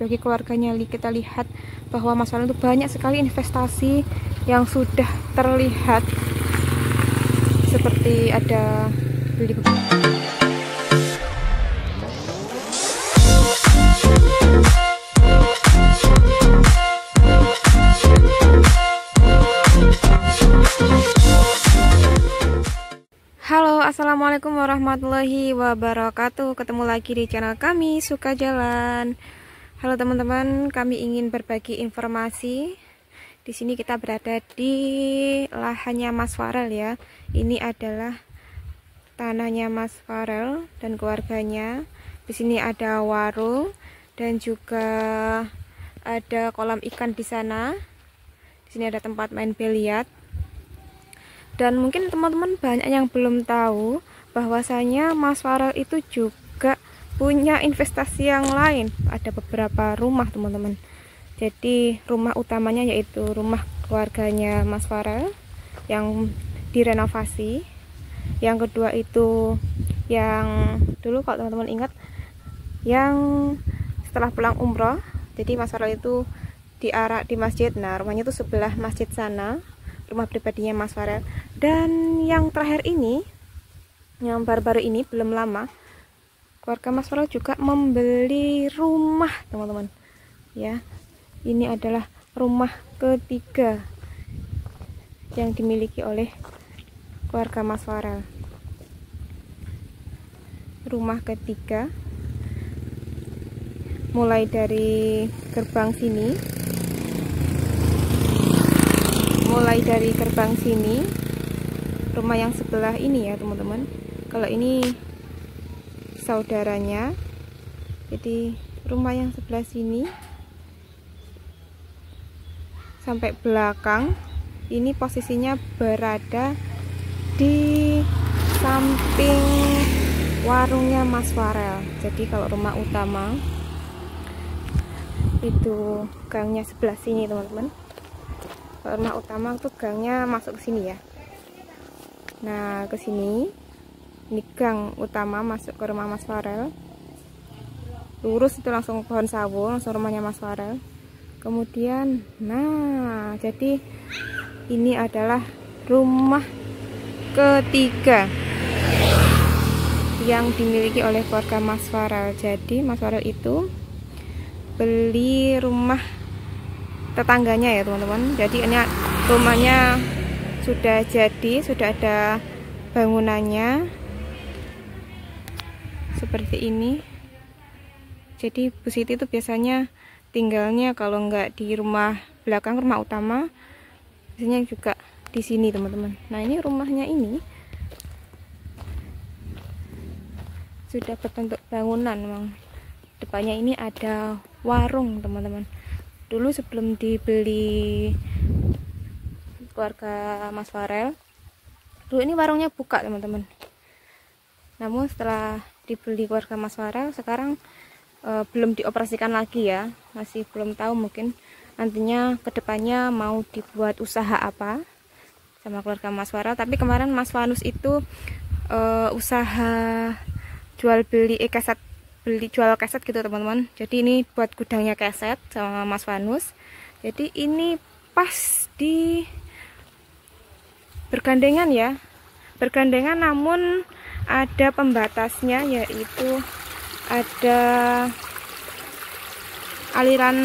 bagi keluarganya kita lihat bahwa Mas Waral itu banyak sekali investasi yang sudah terlihat seperti ada beli Halo assalamualaikum warahmatullahi wabarakatuh. Ketemu lagi di channel kami Suka Jalan Halo teman-teman kami ingin berbagi informasi. Di sini kita berada di lahannya Mas Farel ya. Ini adalah tanahnya Mas Farel dan keluarganya. Di sini ada warung dan juga ada kolam ikan di sana. Di sini ada tempat main biliar. Dan mungkin teman-teman banyak yang belum tahu bahwasanya Mas Farel itu juga punya investasi yang lain. Ada beberapa rumah teman-teman. Jadi rumah utamanya yaitu rumah keluarganya Mas Farel yang direnovasi. Yang kedua itu yang dulu kalau teman-teman ingat yang setelah pulang umroh. Jadi Mas Farel itu diarak di masjid. Nah rumahnya itu sebelah masjid sana rumah pribadinya Mas Farel. Dan yang terakhir ini yang baru-baru ini belum lama keluarga Mas Farel juga membeli rumah teman-teman. Ya ini adalah rumah ketiga yang dimiliki oleh keluarga Mas Farel. Rumah ketiga mulai dari gerbang sini mulai dari gerbang sini rumah yang sebelah ini ya teman-teman. Kalau ini saudaranya. Jadi rumah yang sebelah sini sampai belakang ini posisinya berada di samping warungnya Mas Farel. Jadi kalau rumah utama itu gangnya sebelah sini teman-teman. Rumah utama tuh gangnya masuk ke sini ya. Nah ke sini ini gang utama masuk ke rumah Mas Farel. Lurus itu langsung pohon sawo langsung rumahnya Mas Farel. Kemudian nah jadi ini adalah rumah ketiga yang dimiliki oleh keluarga Mas Farel. Jadi Mas Farel itu beli rumah tetangganya ya teman-teman. Jadi ini rumahnya sudah jadi sudah ada bangunannya seperti ini. Jadi Bu Siti itu biasanya tinggalnya kalau nggak di rumah belakang rumah utama biasanya juga di sini teman-teman. Nah ini rumahnya ini sudah berbentuk bangunan memang. Depannya ini ada warung teman-teman. Dulu sebelum dibeli keluarga Mas Farel dulu ini warungnya buka teman-teman. Namun setelah dibeli keluarga Mas Farel sekarang e, belum dioperasikan lagi ya. Masih belum tahu mungkin nantinya ke depannya mau dibuat usaha apa sama keluarga Mas Farel. Tapi kemarin Mas Fanus itu e, usaha jual beli e kaset beli jual keset gitu teman-teman. Jadi ini buat gudangnya keset sama Mas Vanus jadi ini pas di bergandengan ya. Bergandengan namun ada pembatasnya yaitu ada aliran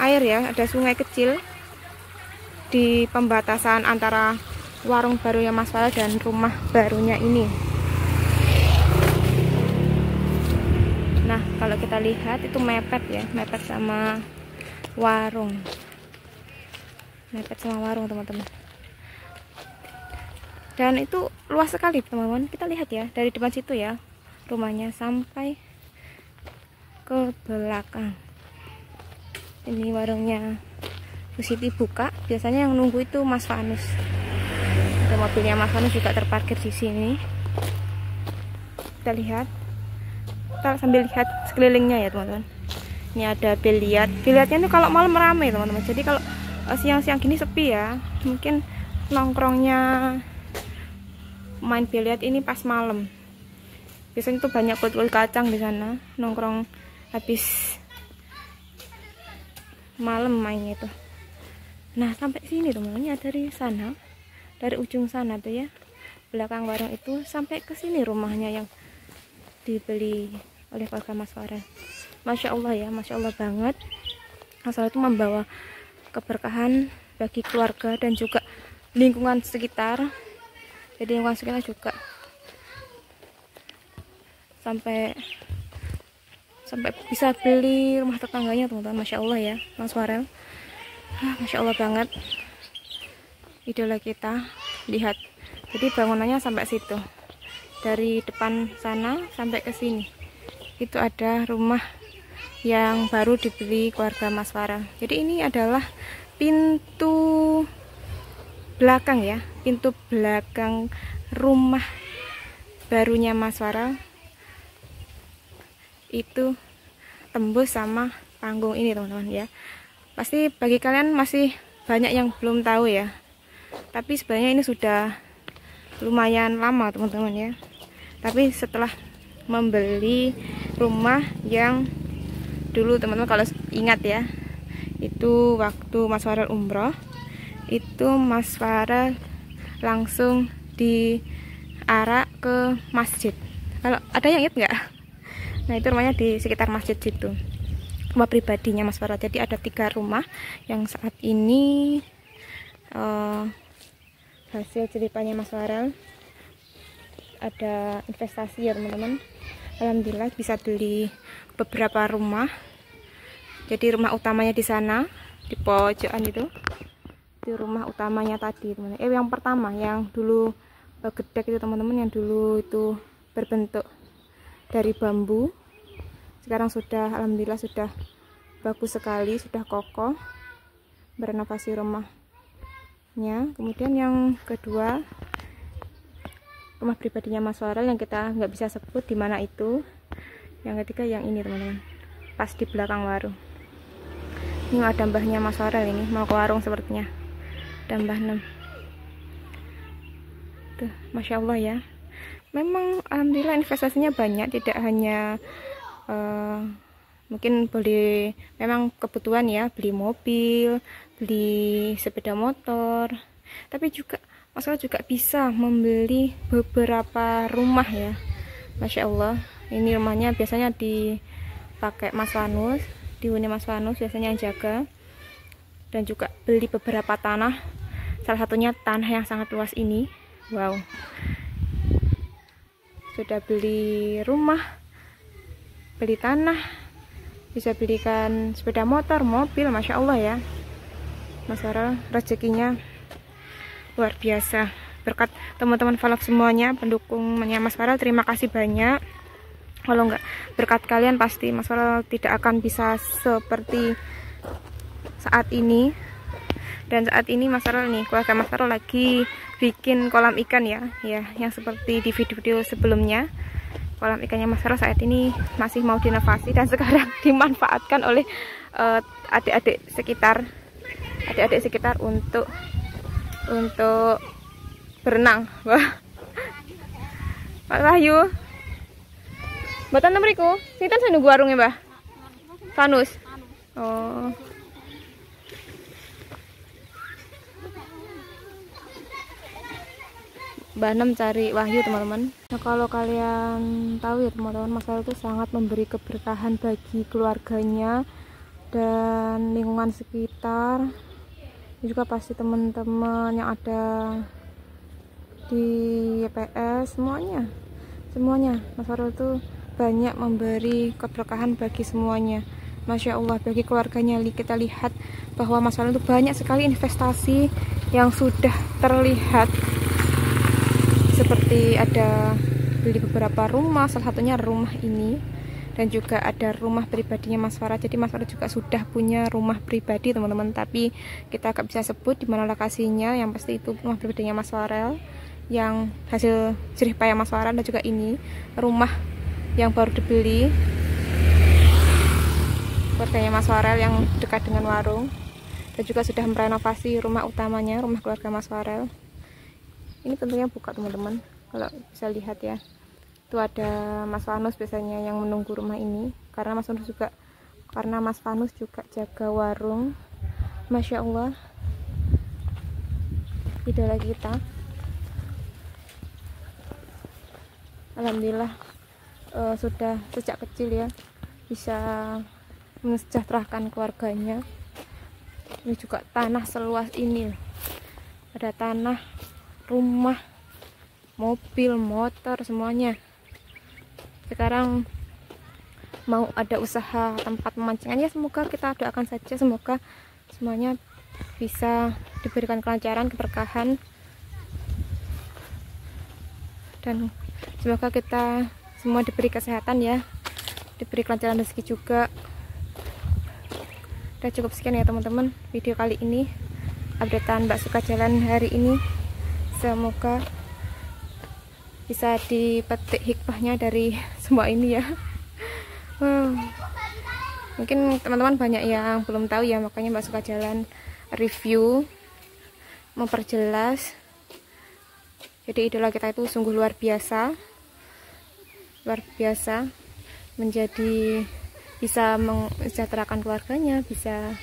air ya ada sungai kecil di pembatasan antara warung barunya Mas Fala dan rumah barunya ini. Nah kalau kita lihat itu mepet ya mepet sama warung. Mepet sama warung teman-teman dan itu luas sekali teman-teman. Kita lihat ya dari depan situ ya rumahnya sampai ke belakang. Ini warungnya. Bu Siti buka. Biasanya yang nunggu itu Mas Fanus. Ada mobilnya Mas Fanus juga terparkir di sini. Kita lihat. Kita sambil lihat sekelilingnya ya teman-teman. Ini ada biliar biliarnya itu kalau malam ramai teman-teman. Jadi kalau eh, siang-siang gini sepi ya. Mungkin nongkrongnya main biliar ini pas malam. Biasanya tuh banyak kulit-kulit kacang di sana nongkrong habis malam mainnya itu nah sampai sini teman-teman dari sana dari ujung sana tuh ya belakang warung itu sampai ke sini rumahnya yang dibeli oleh keluarga Mas Farel. Masya Allah ya Masya Allah banget. Asal itu membawa keberkahan bagi keluarga dan juga lingkungan sekitar jadi lingkungan sekitar juga sampai sampai bisa beli rumah tetangganya teman-teman. Masya Allah ya Mas Farel. Ah, Masya Allah banget. Idola kita lihat. Jadi bangunannya sampai situ. Dari depan sana sampai ke sini. Itu ada rumah yang baru dibeli keluarga Mas Farel. Jadi ini adalah pintu belakang ya pintu belakang rumah barunya Mas Farel. Itu tembus sama panggung ini teman-teman ya. Pasti bagi kalian masih banyak yang belum tahu ya. Tapi sebenarnya ini sudah lumayan lama teman-teman ya. Tapi setelah membeli rumah yang dulu teman-teman kalau ingat ya itu waktu Mas Farel umroh itu Mas Farel langsung diarak ke masjid. Kalau ada yang ingat nggak? Nah itu rumahnya di sekitar masjid situ. Rumah pribadinya Mas Farel Jadi ada tiga rumah yang saat ini uh, Hasil ceritanya Mas Farel Ada investasi ya teman-teman. Alhamdulillah bisa beli beberapa rumah. Jadi rumah utamanya di sana Di pojokan itu Itu rumah utamanya tadi teman-teman. Eh yang pertama yang dulu uh, gedek itu teman-teman Yang dulu itu berbentuk dari bambu. Sekarang sudah alhamdulillah sudah bagus sekali sudah kokoh berenovasi rumahnya. Kemudian yang kedua rumah pribadinya Mas Warel yang kita nggak bisa sebut di mana itu. Yang ketiga yang ini teman-teman pas di belakang warung. Ini ada mbahnya Mas Warel ini mau ke warung sepertinya ada mbah 6 tuh Masya Allah ya. Memang alhamdulillah investasinya banyak tidak hanya uh, mungkin beli memang kebutuhan ya beli mobil beli sepeda motor. Tapi juga masalah juga bisa membeli beberapa rumah ya. Masya Allah ini rumahnya biasanya dipakai Mas Wanus dihuni Mas Wanus biasanya yang jaga. Dan juga beli beberapa tanah salah satunya tanah yang sangat luas ini. Wow. Sudah beli rumah beli tanah bisa belikan sepeda motor mobil Masya Allah ya. Mas rezekinya luar biasa. Berkat teman-teman vlog semuanya pendukungnya Mas Farel terima kasih banyak. Kalau enggak berkat kalian pasti Mas Farel tidak akan bisa seperti saat ini dan saat ini Mas Farel nih keluarga Mas Farel lagi bikin kolam ikan ya. Ya yang seperti di video-video sebelumnya. Kolam ikannya Mas Farel saat ini masih mau dinovasi dan sekarang dimanfaatkan oleh eh, adik-adik uh, sekitar adik-adik sekitar untuk untuk berenang. Wah. Pak Wahyu. Mbak mriku, sinten saya nunggu warungnya, Mbak? Fanus. Oh. Banem cari Wahyu teman-teman. Nah kalau kalian tahu ya teman-teman masalah itu sangat memberi keberkahan bagi keluarganya dan lingkungan sekitar. Juga pasti teman-teman yang ada di YPS semuanya. Semuanya. Mas Farul itu banyak memberi keberkahan bagi semuanya. Masya Allah bagi keluarganya. Kita lihat bahwa Mas Farul itu banyak sekali investasi yang sudah terlihat seperti ada beli beberapa rumah salah satunya rumah ini. Dan juga ada rumah pribadinya Mas Farah. Jadi Mas Farah juga sudah punya rumah pribadi teman-teman. Tapi kita gak bisa sebut di mana lokasinya. Yang pasti itu rumah pribadinya Mas Farel yang hasil jerih payah Mas Farah dan juga ini rumah yang baru dibeli. Keluarganya Mas Farel yang dekat dengan warung. Dan juga sudah merenovasi rumah utamanya rumah keluarga Mas Farel ini tentunya buka teman-teman. Kalau bisa lihat ya. Itu ada Mas Wanus biasanya yang menunggu rumah ini. Karena Mas Wanus juga karena Mas Fanus juga jaga warung. Masya Allah. Idola kita. Alhamdulillah uh, sudah sejak kecil ya bisa mensejahterakan keluarganya. Ini juga tanah seluas ini. Ada tanah rumah mobil motor semuanya. Sekarang mau ada usaha tempat pemancingan ya semoga kita doakan saja semoga semuanya bisa diberikan kelancaran keberkahan. Dan semoga kita semua diberi kesehatan ya diberi kelancaran rezeki juga. Udah cukup sekian ya teman-teman video kali ini. Updatean Mbak Suka Jalan hari ini semoga bisa dipetik hikmahnya dari semua ini ya. Wow. mungkin teman-teman banyak yang belum tahu ya makanya Mbak Suka Jalan review memperjelas. Jadi idola kita itu sungguh luar biasa luar biasa menjadi bisa mensejahterakan keluarganya bisa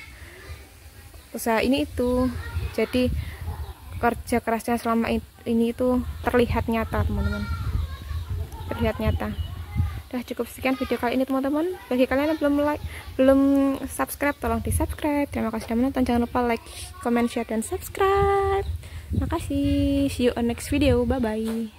usaha ini itu. Jadi kerja kerasnya selama ini itu terlihat nyata teman-teman. Terlihat nyata. Udah cukup sekian video kali ini teman-teman. Bagi kalian yang belum like belum subscribe tolong di subscribe terima kasih sudah menonton. Jangan lupa like comment share dan subscribe. Makasih. See you on next video. Bye bye